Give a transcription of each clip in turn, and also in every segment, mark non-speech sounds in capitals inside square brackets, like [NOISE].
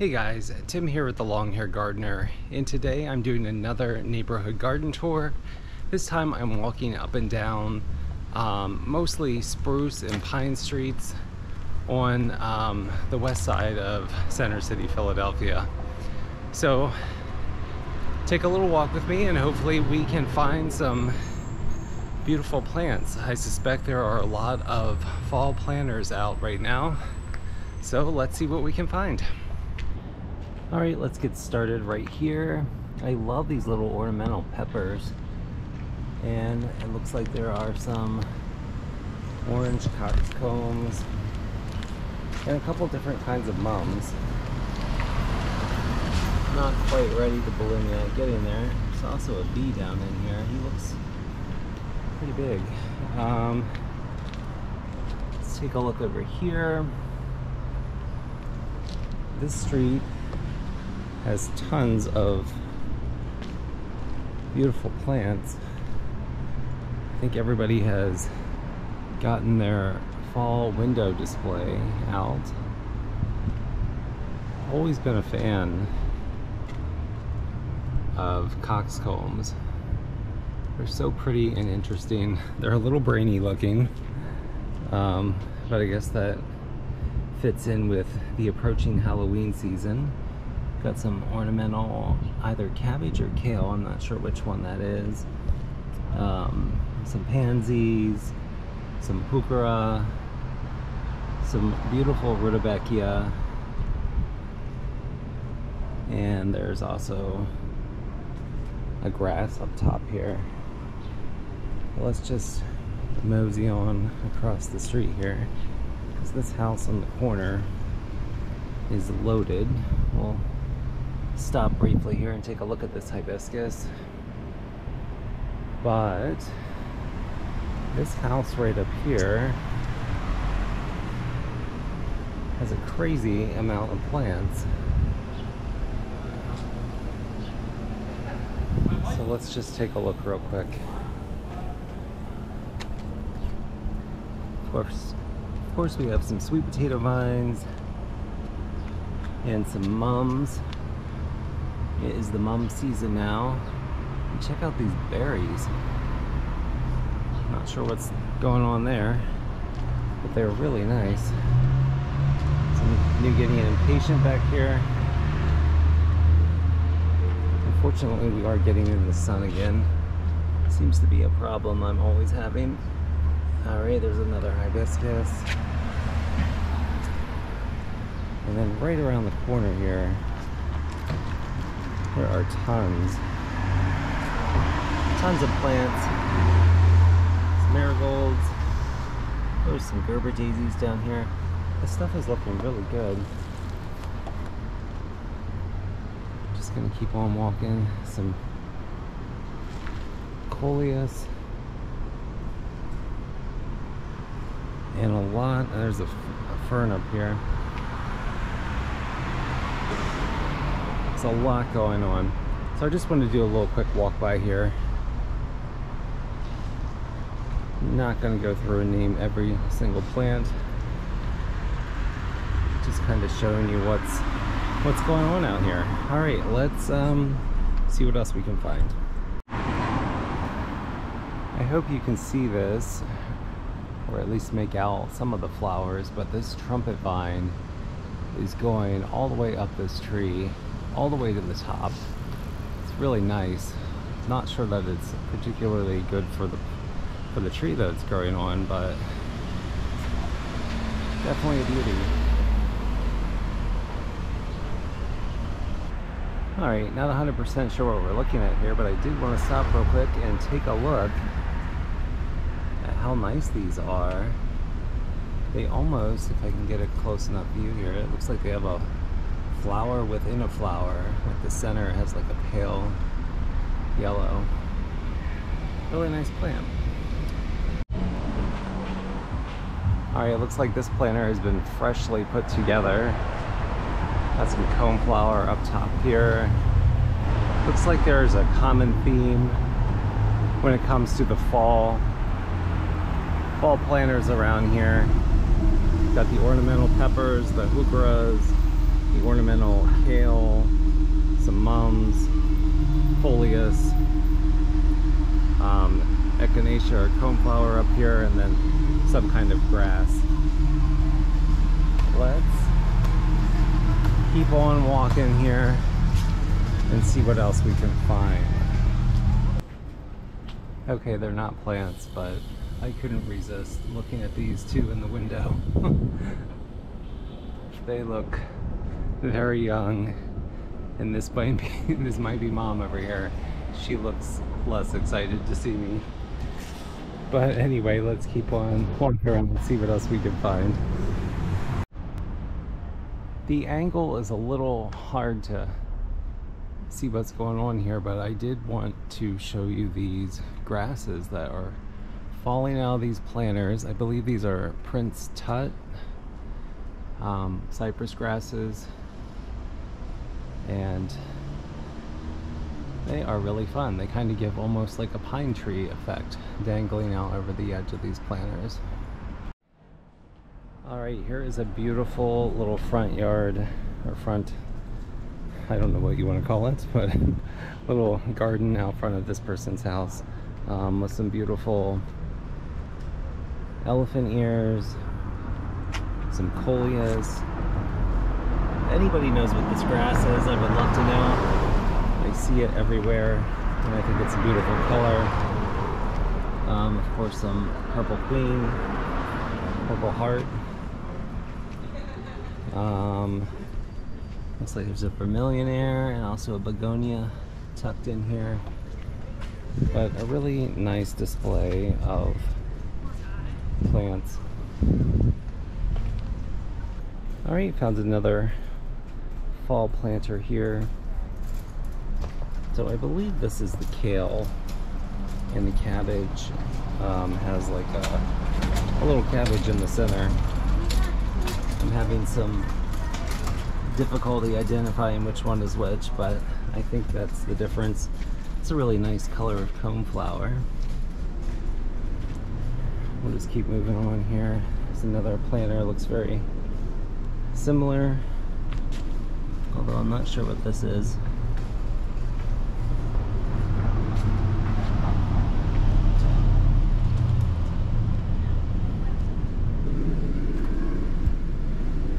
Hey guys, Tim here with the Long Haired Gardener, and today I'm doing another neighborhood garden tour. This time I'm walking up and down um, mostly spruce and pine streets on um, the west side of Center City, Philadelphia. So take a little walk with me and hopefully we can find some beautiful plants. I suspect there are a lot of fall planters out right now. So let's see what we can find. All right, let's get started right here. I love these little ornamental peppers. And it looks like there are some orange coxcombs and a couple different kinds of mums. Not quite ready to bloom yet, getting there. There's also a bee down in here. He looks pretty big. Um, let's take a look over here. This street has tons of beautiful plants. I think everybody has gotten their fall window display out. Always been a fan of coxcombs. They're so pretty and interesting. [LAUGHS] They're a little brainy looking, um, but I guess that fits in with the approaching Halloween season. Got some ornamental, either cabbage or kale, I'm not sure which one that is. Um, some pansies, some heuchera, some beautiful rudbeckia, and there's also a grass up top here. Let's just mosey on across the street here because this house on the corner is loaded. We'll stop briefly here and take a look at this hibiscus. But this house right up here has a crazy amount of plants. So let's just take a look real quick. Of course, of course we have some sweet potato vines and some mums. It is the mum season now. Check out these berries. Not sure what's going on there, but they're really nice. Some New Guinea impatiens back here. Unfortunately, we are getting into the sun again. Seems to be a problem I'm always having. Alright, there's another hibiscus. And then right around the corner here, there are tons, tons of plants. Some marigolds. There's some Gerber daisies down here. This stuff is looking really good. Just gonna keep on walking. Some coleus. And a lot, there's a, a fern up here. A lot going on. So I just wanted to do a little quick walk by here. Not going to go through and name every single plant. Just kind of showing you what's what's going on out here. All right, let's um, see what else we can find. I hope you can see this, or at least make out some of the flowers, but this trumpet vine is going all the way up this tree all the way to the top. It's really nice. Not sure that it's particularly good for the for the tree that it's growing on, but definitely a beauty. Alright, not 100% sure what we're looking at here, but I did want to stop real quick and take a look at how nice these are. They almost, if I can get a close enough view here, it looks like they have a flower within a flower. Like the center has like a pale yellow. Really nice plant. Alright, it looks like this planter has been freshly put together. Got some coneflower up top here. Looks like there's a common theme when it comes to the fall fall planters around here. Got the ornamental peppers, the heucheras, the ornamental kale, some mums, coleus, um, echinacea or coneflower up here, and then some kind of grass. Let's keep on walking here and see what else we can find. Okay, they're not plants, but I couldn't resist looking at these two in the window. [LAUGHS] they look very young, and this might be [LAUGHS] this might be mom over here. She looks less excited to see me. But anyway, let's keep on walking around and see what else we can find. The angle is a little hard to see what's going on here, but I did want to show you these grasses that are falling out of these planters. I believe these are Prince Tut um, cypress grasses and they are really fun. They kind of give almost like a pine tree effect dangling out over the edge of these planters. Alright, here is a beautiful little front yard or front I don't know what you want to call it, [LAUGHS] but little garden out front of this person's house um, with some beautiful elephant ears, some coleus. Anybody knows what this grass is, I would love to know. I see it everywhere, and I think it's a beautiful color. Um, of course, some purple queen, purple heart. Um, looks like there's a vermillionaire and also a begonia tucked in here. But a really nice display of plants. Alright, found another fall planter here. So I believe this is the kale and the cabbage um, has like a, a little cabbage in the center. I'm having some difficulty identifying which one is which, but I think that's the difference. It's a really nice color of cone flower. We'll just keep moving on here. There's another planter, looks very similar, although I'm not sure what this is.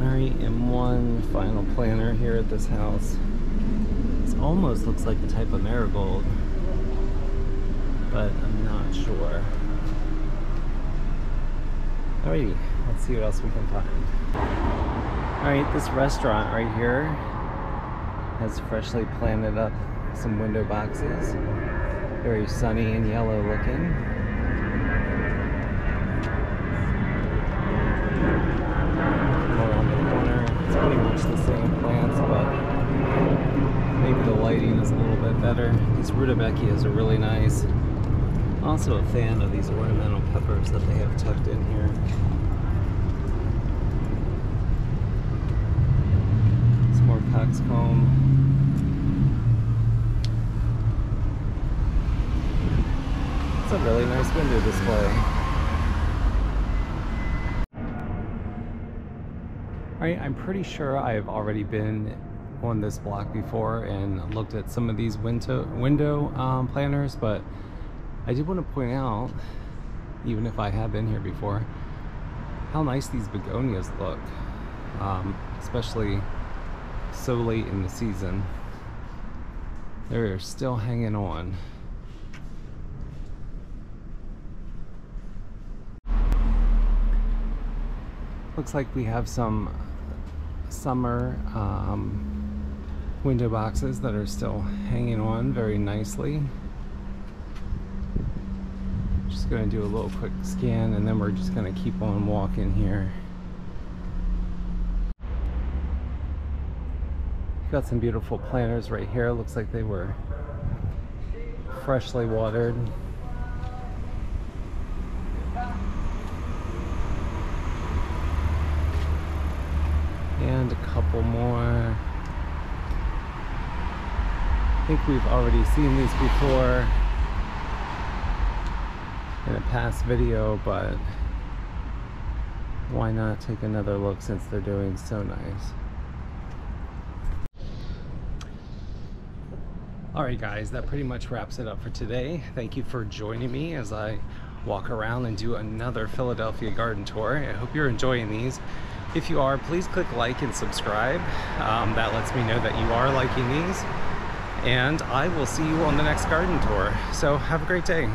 Alright, and one final planter here at this house. This almost looks like a type of marigold, but I'm not sure. Alrighty, let's see what else we can find. Alright, this restaurant right here has freshly planted up some window boxes. Very sunny and yellow looking. More on the corner. It's pretty much the same plants, but maybe the lighting is a little bit better. These rudbeckias are really nice. Also a fan of these ornamental peppers that they have tucked in here. Some more coxcomb. It's a really nice window display. Alright, I'm pretty sure I've already been on this block before and looked at some of these window window um, planters, but I did want to point out, even if I have been here before, how nice these begonias look, um, especially so late in the season. They're still hanging on. Looks like we have some summer um, window boxes that are still hanging on very nicely just going to do a little quick scan and then we're just going to keep on walking here. Got some beautiful planters right here. Looks like they were freshly watered. couple more. I think we've already seen these before in a past video, but why not take another look since they're doing so nice. All right, guys, that pretty much wraps it up for today. Thank you for joining me as I walk around and do another Philadelphia garden tour. I hope you're enjoying these. If you are, please click like and subscribe. Um, that lets me know that you are liking these. And I will see you on the next garden tour. So have a great day.